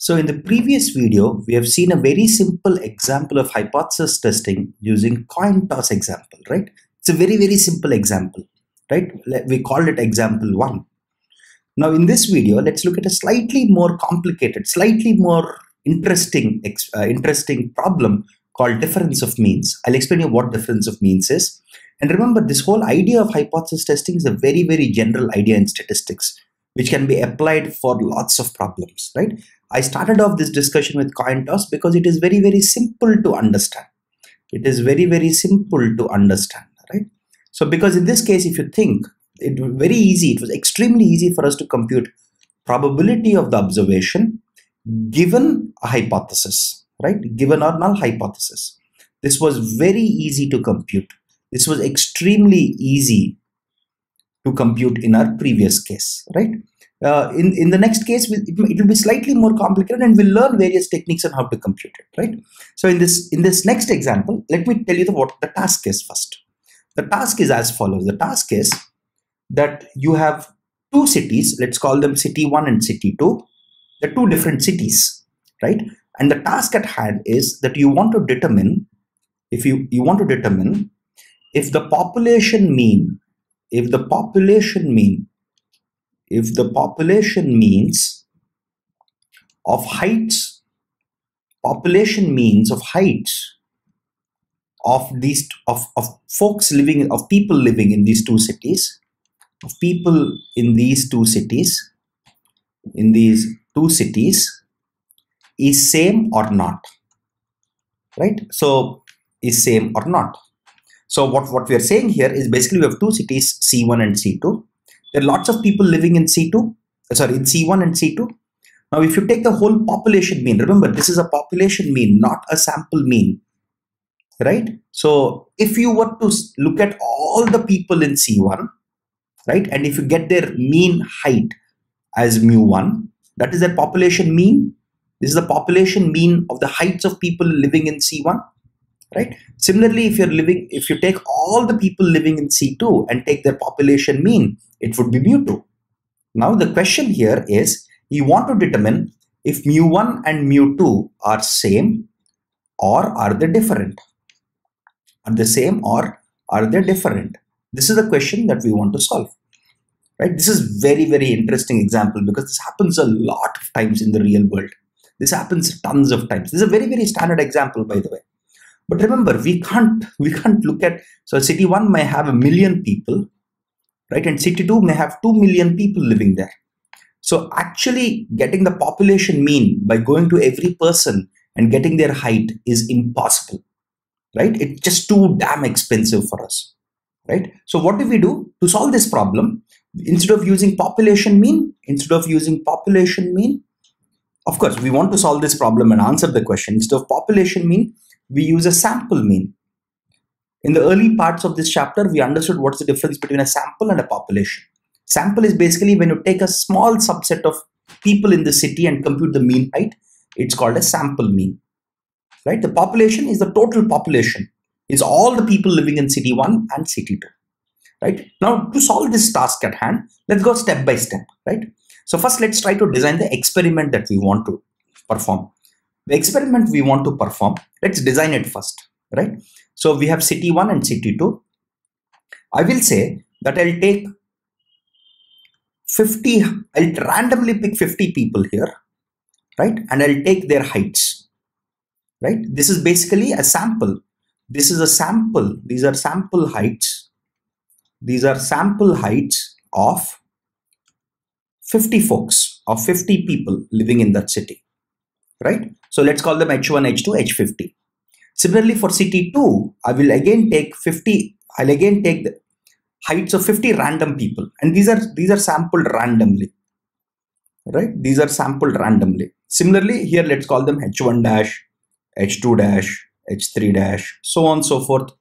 So in the previous video, we have seen a very simple example of hypothesis testing using coin toss example, right? It's a very, very simple example, right? We called it example one. Now in this video, let's look at a slightly more complicated, slightly more interesting, uh, interesting problem called difference of means. I'll explain you what difference of means is. And remember, this whole idea of hypothesis testing is a very, very general idea in statistics, which can be applied for lots of problems, right? I started off this discussion with coin toss because it is very, very simple to understand. It is very, very simple to understand, right? So because in this case, if you think, it was very easy, it was extremely easy for us to compute probability of the observation given a hypothesis, right? Given or null hypothesis. This was very easy to compute. This was extremely easy to compute in our previous case, right? Uh, in, in the next case, it, will be slightly more complicated and we'll learn various techniques on how to compute it, right? So in this, in this next example, let me tell you the, what the task is first. The task is as follows. The task is that you have two cities, let's call them city 1 and city 2. They're two different cities, right? And the task at hand is that you want to determine, if you, you want to determine if the population mean, if the population mean if the population means of heights, population means of heights of these of, of folks living of people living in these two cities of people in these two cities in these two cities is same or not right? So is same or not. So what what we are saying here is basically we have two cities c1 and c2 there are lots of people living in C2, uh, sorry, in C1 and C2. Now, if you take the whole population mean, remember this is a population mean, not a sample mean, right? So, if you were to look at all the people in C1, right, and if you get their mean height as mu1, that is their population mean. This is the population mean of the heights of people living in C1 right? Similarly if you're living if you take all the people living in c2 and take their population mean it would be mu2 now the question here is you want to determine if mu1 and mu2 are same or are they different? Are they same or are they different? This is the question that we want to solve right? This is very very interesting example because this happens a lot of times in the real world. This happens tons of times. This is a very very standard example by the way but remember, we can't we can't look at so city one may have a million people, right? And city two may have two million people living there. So actually getting the population mean by going to every person and getting their height is impossible. Right? It's just too damn expensive for us. Right? So what do we do to solve this problem? Instead of using population mean, instead of using population mean, of course, we want to solve this problem and answer the question. Instead of population mean, we use a sample mean. In the early parts of this chapter, we understood what's the difference between a sample and a population. Sample is basically when you take a small subset of people in the city and compute the mean height, it's called a sample mean. Right? The population is the total population, is all the people living in city 1 and city 2. Right? Now, to solve this task at hand, let's go step by step. Right? So first, let's try to design the experiment that we want to perform the experiment we want to perform, let's design it first, right? So we have city 1 and city 2. I will say that I'll take 50, I'll randomly pick 50 people here, right? And I'll take their heights, right? This is basically a sample. This is a sample. These are sample heights. These are sample heights of 50 folks, of 50 people living in that city right? So let's call them H1, H2, H50. Similarly for CT2, I will again take 50, I'll again take the heights of 50 random people. And these are, these are sampled randomly, right? These are sampled randomly. Similarly, here let's call them H1 dash, H2 dash, H3 dash, so on so forth,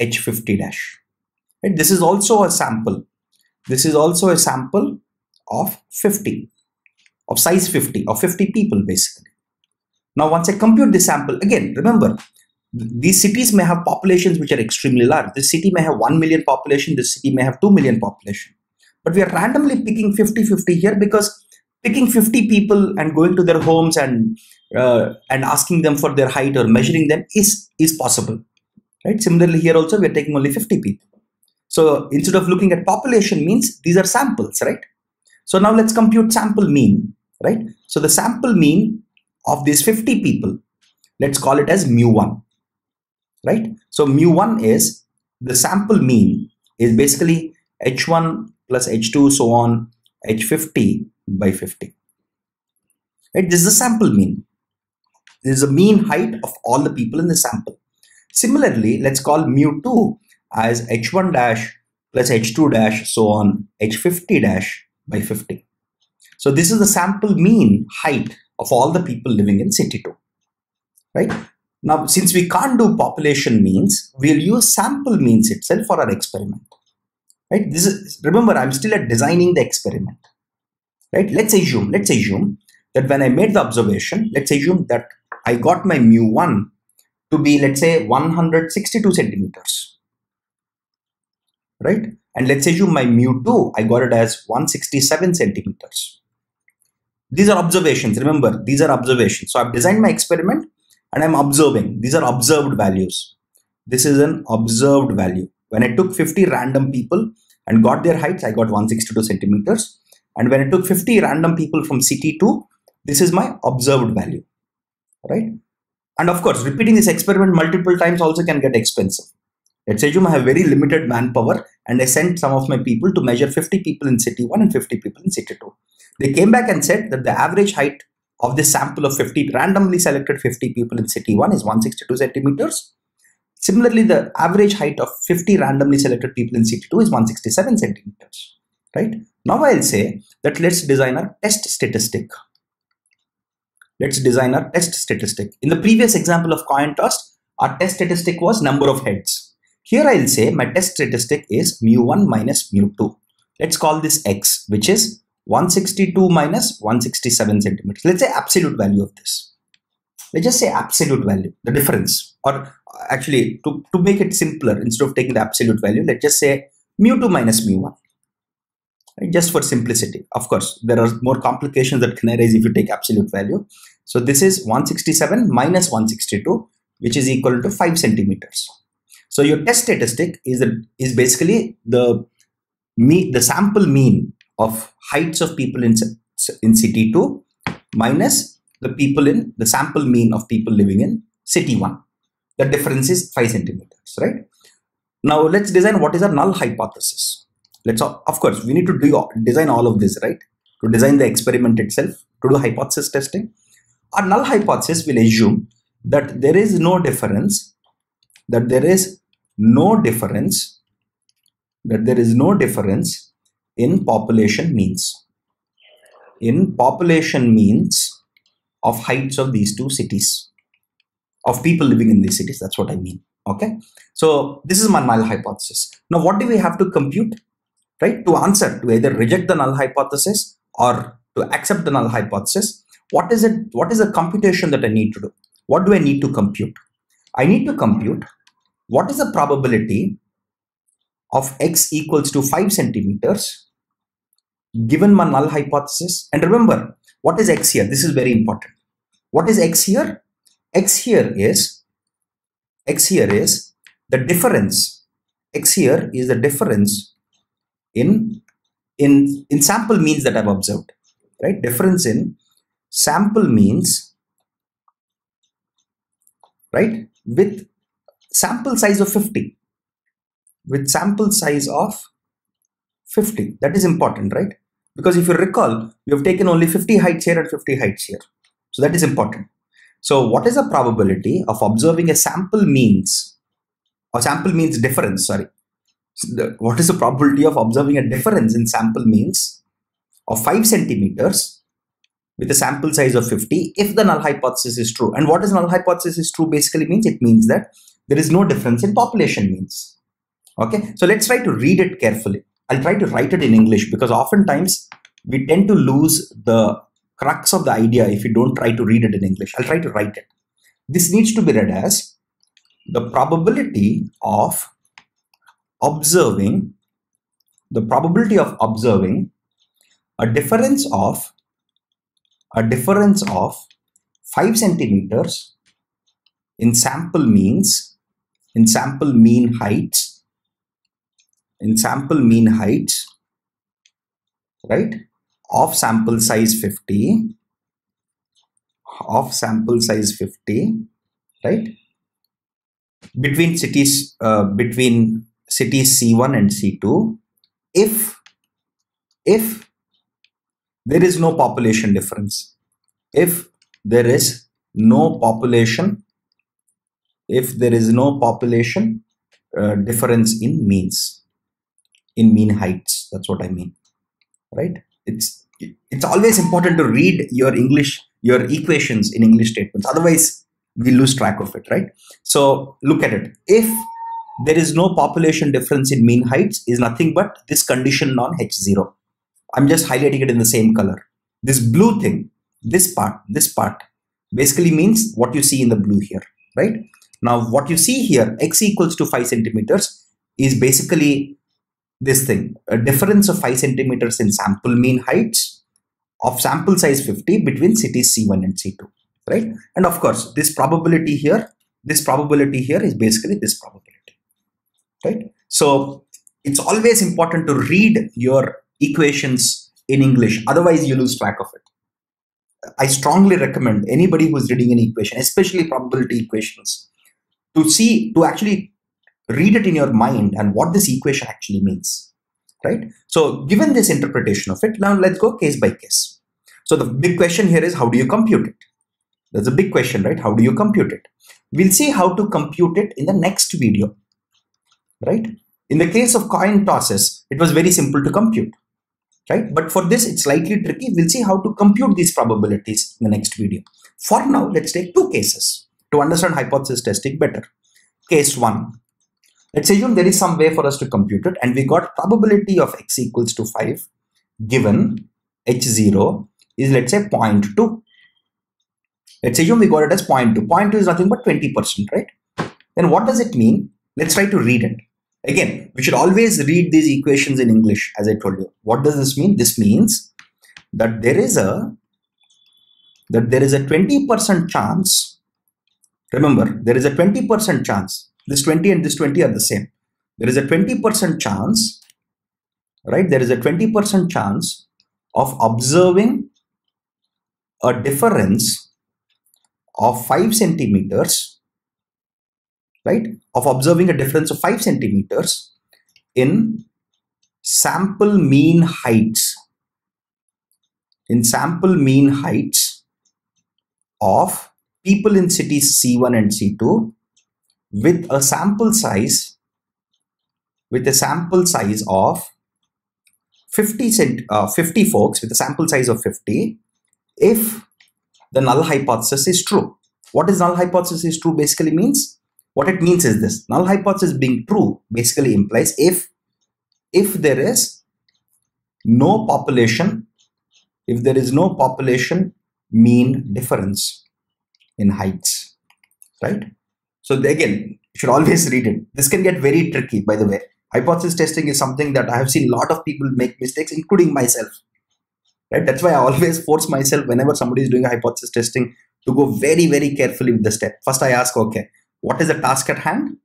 H50 dash. Right? This is also a sample. This is also a sample of 50, of size 50, of 50 people basically. Now, once I compute the sample, again, remember, these cities may have populations which are extremely large. This city may have 1 million population, this city may have 2 million population. But we are randomly picking 50-50 here because picking 50 people and going to their homes and uh, and asking them for their height or measuring them is is possible right similarly here also we are taking only 50 people so instead of looking at population means these are samples right so now let's compute sample mean right so the sample mean of these 50 people let's call it as mu1 right? So mu1 is the sample mean is basically h1 plus h2 so on h50 by 50 right? This is the sample mean. This is the mean height of all the people in the sample. Similarly let's call mu2 as h1 dash plus h2 dash so on h50 dash by 50 so this is the sample mean height of all the people living in city 2 right? Now since we can't do population means we'll use sample means itself for our experiment right? This is remember i'm still at designing the experiment right? Let's assume let's assume that when i made the observation let's assume that i got my mu1 to be let's say 162 centimeters right? And let's assume my mu2 i got it as 167 centimeters these are observations remember these are observations so i've designed my experiment and i'm observing these are observed values this is an observed value when I took 50 random people and got their heights, I got 162 centimeters. And when I took 50 random people from CT2, this is my observed value, right? And of course, repeating this experiment multiple times also can get expensive. Let's assume I have very limited manpower and I sent some of my people to measure 50 people in city 1 and 50 people in city 2. They came back and said that the average height of this sample of 50 randomly selected 50 people in city 1 is 162 centimeters Similarly, the average height of 50 randomly selected people in city 2 is 167 centimeters, right? Now I'll say that let's design a test statistic. Let's design a test statistic. In the previous example of coin toss, our test statistic was number of heads. Here I'll say my test statistic is mu1 minus mu2. Let's call this x, which is 162 minus 167 centimeters. Let's say absolute value of this. Let's just say absolute value, the difference. Or actually, to, to make it simpler, instead of taking the absolute value, let's just say mu2 minus mu1. Right? Just for simplicity. Of course, there are more complications that can arise if you take absolute value. So this is 167 minus 162, which is equal to 5 centimeters. So your test statistic is, a, is basically the, me, the sample mean of heights of people in, in CT2 minus the people in the sample mean of people living in city 1. The difference is 5 centimeters, right? Now let's design what is a null hypothesis. Let's, of course, we need to do, design all of this, right? To design the experiment itself, to do hypothesis testing. Our null hypothesis will assume that there is no difference, that there is no difference, that there is no difference in population means. In population means of heights of these two cities of people living in these cities that's what i mean okay? So this is my null hypothesis. Now what do we have to compute right to answer to either reject the null hypothesis or to accept the null hypothesis? What is it what is the computation that i need to do? What do i need to compute? I need to compute what is the probability of x equals to 5 centimeters given my null hypothesis and remember what is x here this is very important what is x here? x here is x here is the difference. x here is the difference in in in sample means that I've observed. Right? Difference in sample means right with sample size of 50 with sample size of 50 that is important right because if you recall we have taken only 50 heights here and 50 heights here so that is important. So what is the probability of observing a sample means or sample means difference, sorry. So the, what is the probability of observing a difference in sample means of 5 centimeters with a sample size of 50 if the null hypothesis is true. And what is null hypothesis is true basically means? It means that there is no difference in population means. Okay, so let's try to read it carefully. I'll try to write it in English because oftentimes we tend to lose the crux of the idea if you don't try to read it in English. I'll try to write it. This needs to be read as the probability of observing, the probability of observing a difference of a difference of 5 centimeters in sample means, in sample mean heights, in sample mean heights, right, of sample size 50, of sample size 50, right, between cities, uh, between cities C1 and C2, if, if there is no population difference, if there is no population if there is no population uh, difference in means in mean heights. That's what i mean. Right? It's it's always important to read your english your equations in english statements. Otherwise we lose track of it right? So look at it. If there is no population difference in mean heights is nothing but this condition on h0 i'm just highlighting it in the same color. This blue thing this part this part basically means what you see in the blue here right? Now what you see here, x equals to 5 centimeters is basically this thing, a difference of 5 centimeters in sample mean heights of sample size 50 between cities C1 and C2, right? And of course, this probability here, this probability here is basically this probability, right? So it's always important to read your equations in English, otherwise you lose track of it. I strongly recommend anybody who's reading an equation, especially probability equations, to see, to actually read it in your mind and what this equation actually means, right? So given this interpretation of it, now let's go case by case. So the big question here is how do you compute it? That's a big question, right? How do you compute it? We'll see how to compute it in the next video, right? In the case of coin tosses, it was very simple to compute, right? But for this, it's slightly tricky. We'll see how to compute these probabilities in the next video. For now, let's take two cases to understand hypothesis testing better. Case 1. Let's assume there is some way for us to compute it and we got probability of x equals to 5 given h0 is let's say 0.2. Let's assume we got it as 0.2. 0.2 is nothing but 20%, right? Then what does it mean? Let's try to read it. Again, we should always read these equations in English as I told you. What does this mean? This means that there is a that there is a 20% chance Remember, there is a 20% chance. This 20 and this 20 are the same. There is a 20% chance, right? There is a 20% chance of observing a difference of 5 centimeters, right? Of observing a difference of 5 centimeters in sample mean heights. In sample mean heights of people in cities C1 and C2 with a sample size with a sample size of 50 cent, uh, 50 folks with a sample size of 50 if the null hypothesis is true. What is null hypothesis is true basically means? What it means is this. Null hypothesis being true basically implies if if there is no population, if there is no population mean difference in heights, right? So again, you should always read it. This can get very tricky, by the way. Hypothesis testing is something that I have seen a lot of people make mistakes, including myself. Right? That's why I always force myself whenever somebody is doing a hypothesis testing to go very, very carefully with the step. First, I ask, okay, what is the task at hand?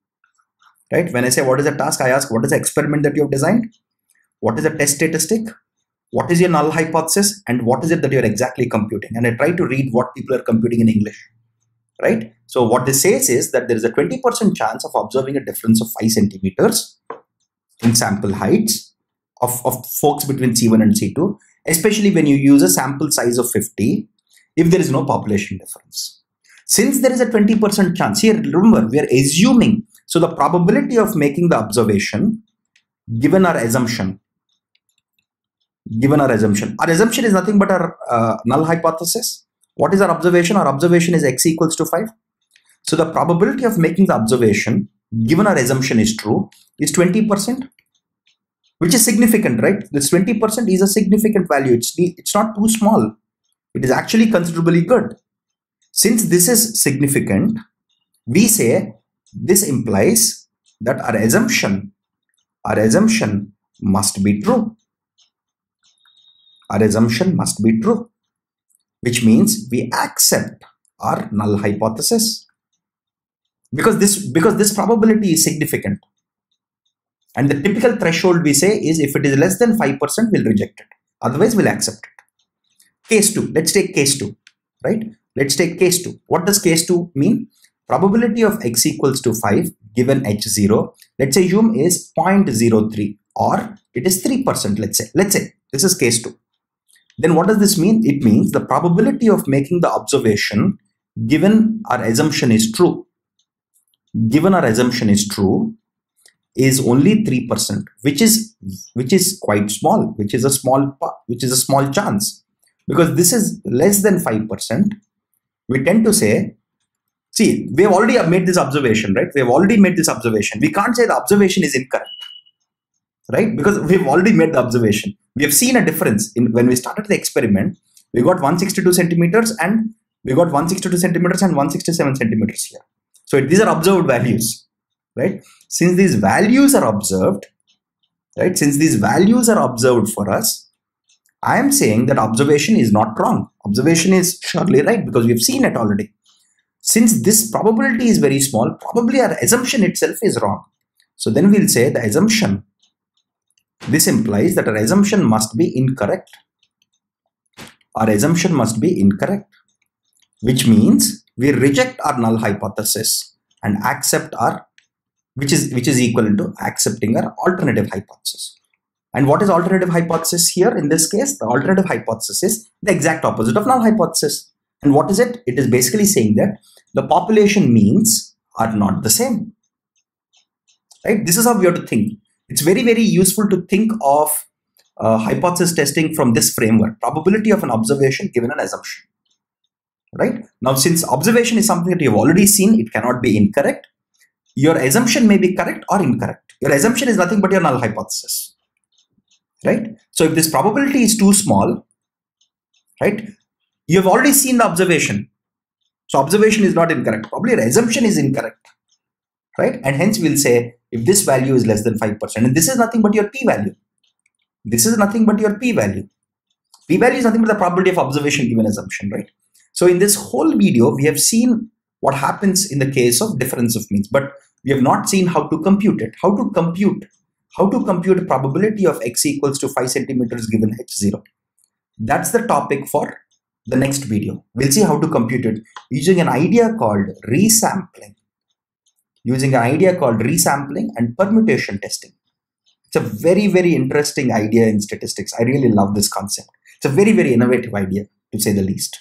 Right? When I say what is the task, I ask what is the experiment that you have designed? What is the test statistic? What is your null hypothesis? And what is it that you're exactly computing? And I try to read what people are computing in English right? So what this says is that there is a 20% chance of observing a difference of 5 centimeters in sample heights of, of folks between C1 and C2, especially when you use a sample size of 50 if there is no population difference. Since there is a 20% chance, here remember we are assuming, so the probability of making the observation given our assumption, given our assumption, our assumption is nothing but our uh, null hypothesis what is our observation? Our observation is x equals to 5. So the probability of making the observation, given our assumption is true, is 20%, which is significant, right? This 20% is a significant value. It's, it's not too small. It is actually considerably good. Since this is significant, we say this implies that our assumption, our assumption must be true. Our assumption must be true which means we accept our null hypothesis. Because this because this probability is significant. And the typical threshold we say is if it is less than 5% we'll reject it. Otherwise we'll accept it. Case 2 let's take case 2 right? Let's take case 2 what does case 2 mean? Probability of x equals to 5 given h0 let's assume is 0.03 or it is 3% let's say. Let's say this is case 2 then what does this mean? It means the probability of making the observation given our assumption is true. Given our assumption is true is only 3% which is which is quite small which is a small which is a small chance. Because this is less than 5% we tend to say see we have already made this observation right? We have already made this observation. We can't say the observation is incorrect right? Because we've already made the observation we have seen a difference in when we started the experiment we got 162 centimeters and we got 162 centimeters and 167 centimeters here so these are observed values, right? Since these values are observed, right? Since these values are observed for us, I am saying that observation is not wrong. Observation is surely right because we've seen it already. Since this probability is very small, probably our assumption itself is wrong. So then we'll say the assumption, this implies that our assumption must be incorrect. Our assumption must be incorrect, which means we reject our null hypothesis and accept our which is which is equal to accepting our alternative hypothesis. And what is alternative hypothesis here? In this case the alternative hypothesis is the exact opposite of null hypothesis. And what is it? It is basically saying that the population means are not the same. Right? This is how we have to think it's very very useful to think of uh, hypothesis testing from this framework probability of an observation given an assumption right? Now, since observation is something that you've already seen, it cannot be incorrect. Your assumption may be correct or incorrect. Your assumption is nothing but your null hypothesis, right? So if this probability is too small, right, you have already seen the observation. So observation is not incorrect. Probably your assumption is incorrect, right? And hence we'll say if this value is less than 5%, and this is nothing but your p-value. This is nothing but your p-value. P-value is nothing but the probability of observation given assumption, right? So in this whole video, we have seen what happens in the case of difference of means, but we have not seen how to compute it. How to compute, how to compute probability of x equals to 5 centimeters given h0. That's the topic for the next video. We'll see how to compute it using an idea called resampling. Using an idea called resampling and permutation testing. It's a very, very interesting idea in statistics. I really love this concept. It's a very, very innovative idea to say the least.